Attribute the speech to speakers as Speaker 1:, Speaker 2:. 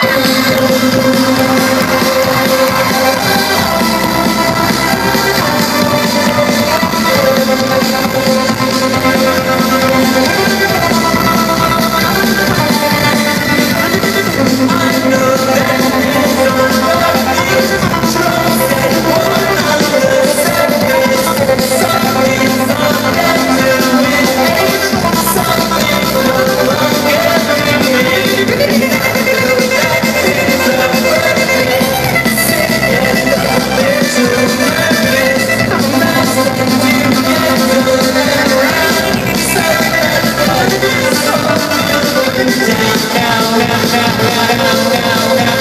Speaker 1: Thank you. down, down.